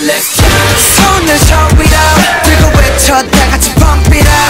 Let's jump 손을 저 위로 들고 외쳐 다 같이 pump it up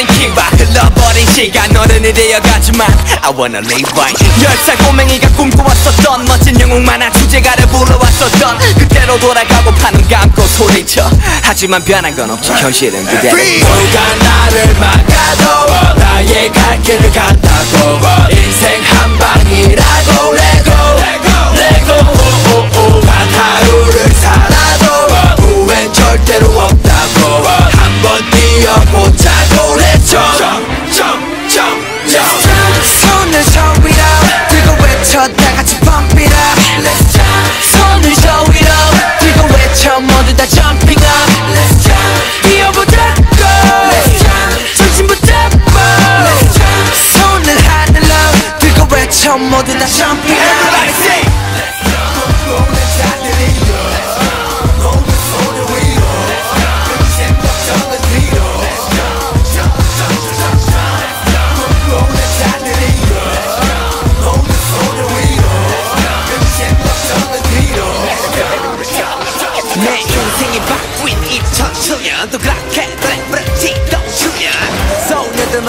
버린 키와 흘러버린 시간 어른이 되어가지만 I wanna live right. 열살 꼬맹이가 꿈꿔왔었던 멋진 영웅 만화 주제가를 불러왔었던 그때로 돌아가고 파는 감고 소리쳐. 하지만 변한 건 없지. 현실은 그대로. 누가 나를 막아도 나의 갈 길을 간다고. 인생 한 방이라고 레고 pump it up Let's jump 손을 저 위로 들고 외쳐 모두 다 jumping up Let's jump 뛰어보자 go Let's jump 중심 붙잡고 Let's jump 손을 하늘로 들고 외쳐 모두 다 jumping up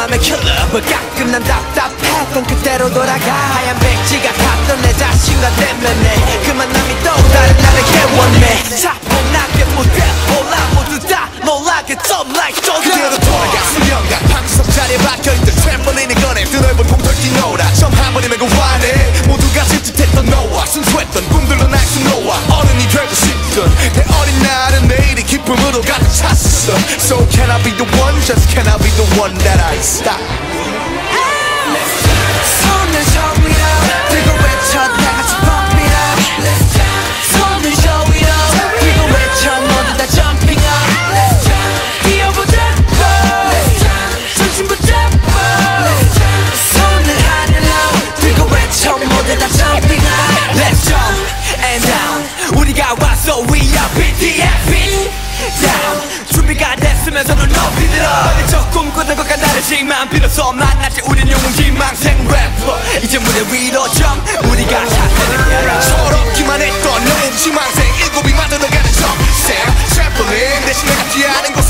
맘에 킬러. 뭐 가끔 난 답답했던 그때로 돌아가. 하얀 백지가 탔던 내 자신과 때문에 그 만 남이 또 다른 나를 개원해 차분하게 무대 올라. 모두 다 놀라게. 좀 like 그대로 조금 돌아가. 수년간 방석 자리에 박혀있던 트램폴린을 꺼내. 드넓은 공터 뛰놀아 처음 한 번이면 그 완해 모두가 질투했던 be the one, just can I be the one that I stop? 손 들어. 너네 저 꿈꾸던 것과 다르지만 비로소 만났지 우린 영웅 희망생 래퍼. 이제 무대 위로 점. 우리가 샷되는 야라. 서럽기만 했던 영웅 지망생. 일곱이 만들어가는 점생 트램폴린 대신 내가 뛰어하는 무대